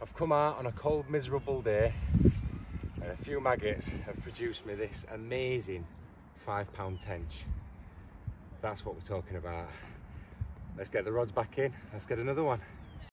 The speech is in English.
I've come out on a cold, miserable day and a few maggots have produced me this amazing five pound tench. That's what we're talking about. Let's get the rods back in, let's get another one.